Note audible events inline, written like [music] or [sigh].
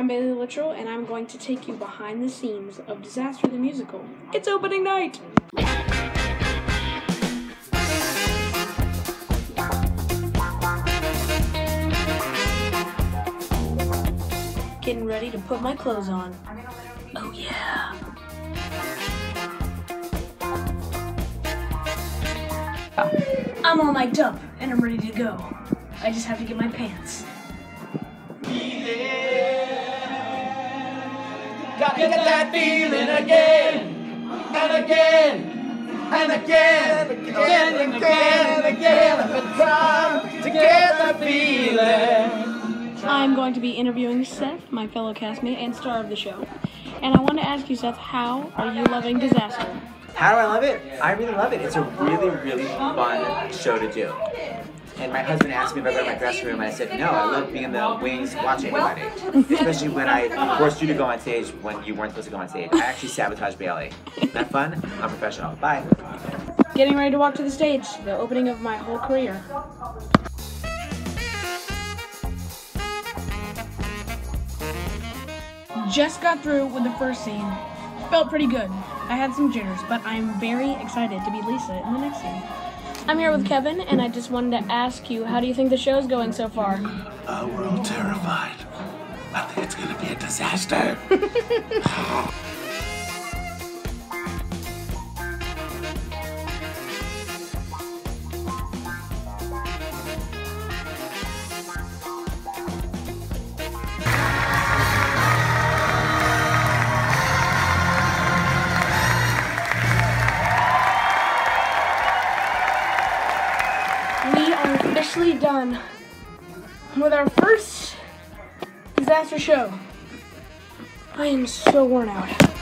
I'm Baylee Littrell, and I'm going to take you behind the scenes of Disaster the Musical. It's opening night! Getting ready to put my clothes on. Oh, yeah. I'm all mic'd up, and I'm ready to go. I just have to get my pants. Gotta get that feeling again and again and again and again and again and again. I've been to get that feeling. I'm going to be interviewing Seth, my fellow castmate and star of the show. And I want to ask you, Seth, how are you loving Disaster? How do I love it? I really love it. It's a really, really fun show to do. And my husband asked me if I go to my dressing room, and I said, no, I love being in the wings watching everybody. Especially when I forced you to go on stage when you weren't supposed to go on stage. I actually sabotaged Baylee. That fun? I'm professional. Bye. Getting ready to walk to the stage, the opening of my whole career. Just got through with the first scene. Felt pretty good. I had some jitters, but I'm very excited to be Lisa in the next scene. I'm here with Kevin, and I just wanted to ask you, how do you think the show's going so far? Uh, we're all terrified. I think it's gonna be a disaster. [laughs] are officially done with our first disaster show. I am so worn out.